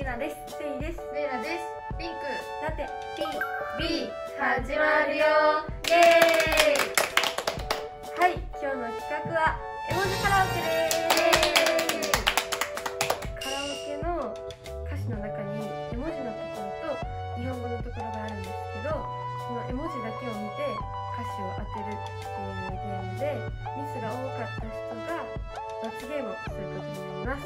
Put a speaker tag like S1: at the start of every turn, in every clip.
S1: ひなです。せいです。
S2: レイラです。ピンク。
S1: ラテ
S2: B 始まるよ。イエ
S1: はい。今日の企画は絵文字カラオケです。カラオケの歌詞の中に絵文字のところと日本語のところがあるんですけどその絵文字だけを見て歌詞を当てるっていうゲームでミスが多かった人が罰ゲームをすることになり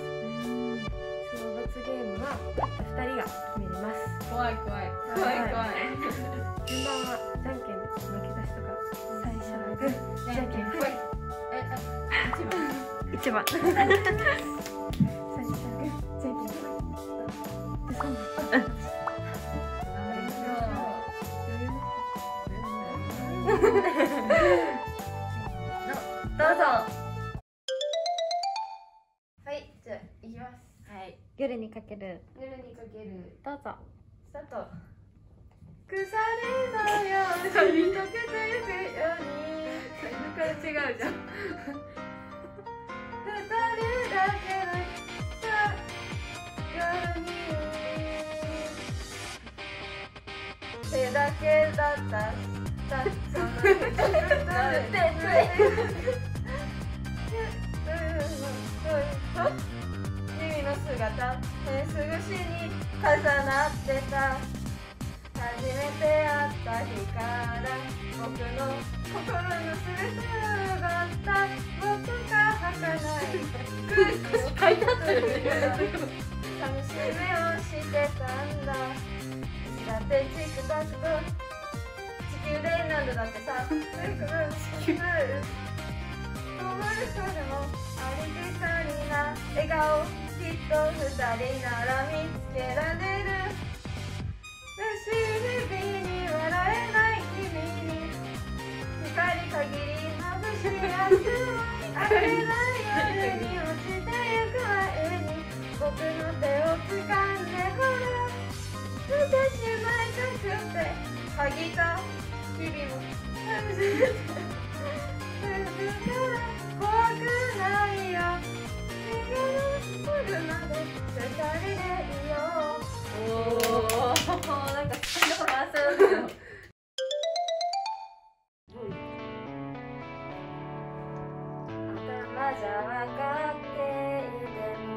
S1: ますその罰ゲームは2人が決めれます。
S2: 怖い怖い。怖い。怖い
S1: 順番はじゃんけん負けた人が最初はグー
S2: じゃんけん。ぽい。えあ一番。
S1: 一番。最初はグーじゃんけん。ぽいでかける。
S2: 夜にかける。
S1: どうぞ。
S2: スタート。腐れのよ。うに溶けてゆくように。これ違うじゃん二人だけのに。手だけだった。たその姿フェイス越しに重なってた初めて会った日から僕の心の全てを奪った僕が儚い
S1: 書いてあったよね
S2: 寂しい目をしてたんだだってチクタクと地球で何度だってさくるくる地球止まる人でもありきたりな笑顔きっと二人なら見つけられる不思議に笑えない君に光限り眩しい明日をあふれない夜に落ちてゆく前に僕の手を掴んでほら捨てしまいたくて鍵か日々も頭じゃ分かっていても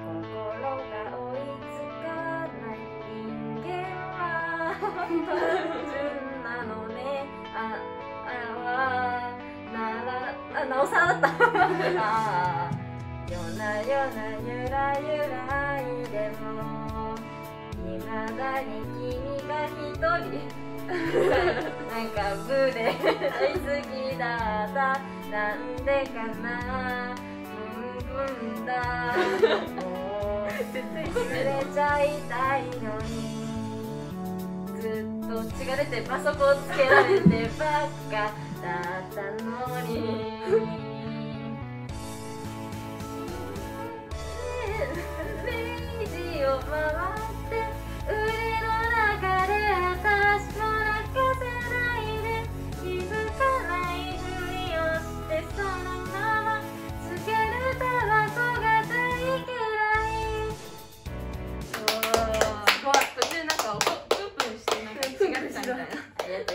S2: 心が追いつかない人間は単純なのねああはならあなおさらだった夜な夜なゆらゆらいでもいまだに君が一人。なんかブレ大好きだった。なんでかな。ブンブンだ。もう。忘れちゃいたいのにずっと血が出てパソコンつけられてばっかだったのに。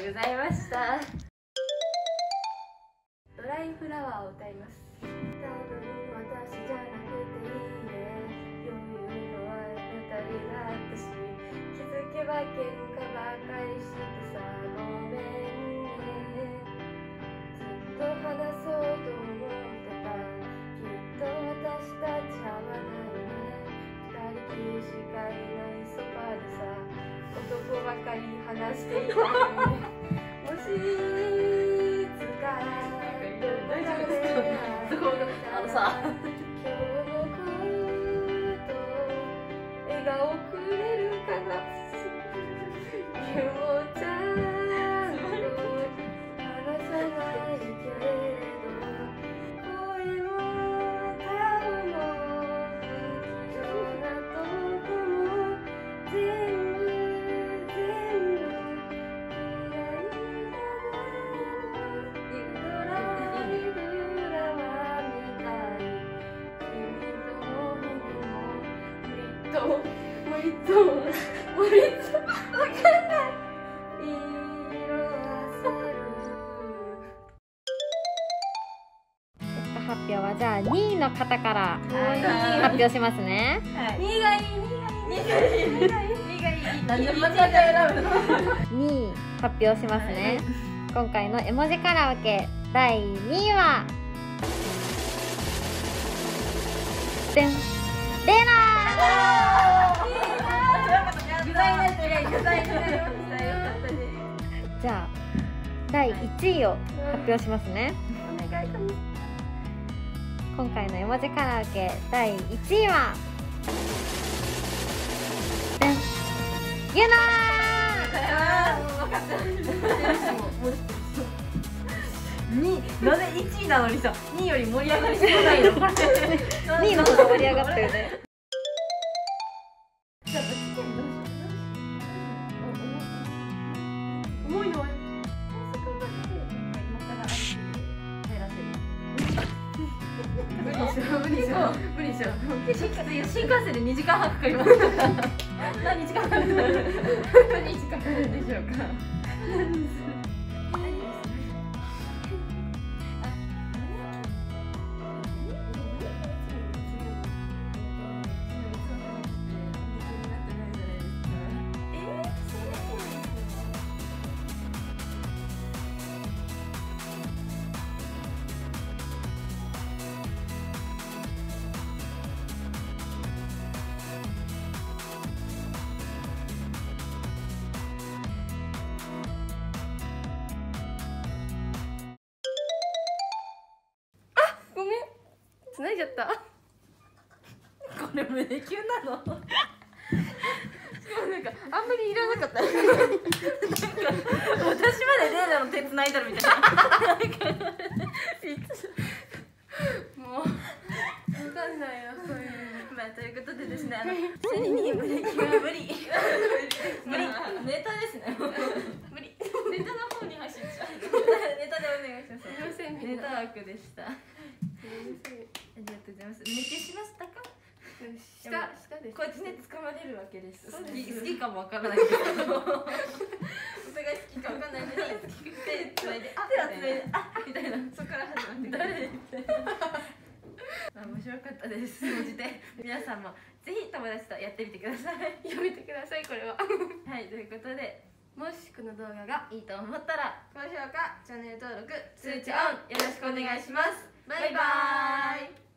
S2: とうございました。ドライフラワーを歌います。多分私じゃなくていいね余裕のある二人だったし気づけば喧嘩ばかりしてさごめんね。ずっと話そうと思ってたきっと私たち合わないね二人きりしかいないソファでさ男ばかり話していたのに
S1: 森と森とわかんない。色あせる。
S3: 結果発表はじゃあ2位の方から
S4: はい。
S3: 発表しますね
S4: はい。
S1: 2がい。い。2がい。い。2がい。い。2がい。い。
S4: 何で間違え選ぶの
S3: 2位発表しますね今回の絵文字カラオケ第2位はでんレナ
S4: 具
S3: じゃあ第1位を発表しますね。
S1: お願いかも
S3: 今回の絵文字カラオケ第1位はゆな
S4: あー。なぜ1位なのにさ2位より盛り上がりそうないのこれ
S3: 2位の方が盛り上がってるね
S1: 無理しよ無理しよ無理しよ
S4: 新幹線で2時間半かかります何時間かかる何時間かかるんでしょうか
S1: 繋いじゃった。
S4: これ胸キュンなの？
S1: なんかあんまりいらなかった。
S4: 私までレーダーの手繋いだるみたいな。
S1: もうわかんないなそういう
S4: まあということでですねあの 千人に胸キュンは無理。無理。ネタですね無理ネタの方に走っちゃうネタでお願いします
S1: すいませんみんな
S4: ネタ枠でしたあ
S1: すいません
S4: りがとうございます熱中しましたか？
S1: 下下です。
S4: こってね掴まれるわけです。好き好きかもわからないけど。お互い好きかわかんないのに 手つないであ手はつないであみたいな。そこから始まって誰？みたいな。あ面白かったです。総じて皆さんもぜひ友達とやってみてください。
S1: やめてくださいこれは。
S4: はいということで
S1: もしこの動画が
S4: いいと思ったら
S1: 高評価チャンネル登録
S4: 通知オンよろしくお願いします。バイバーイ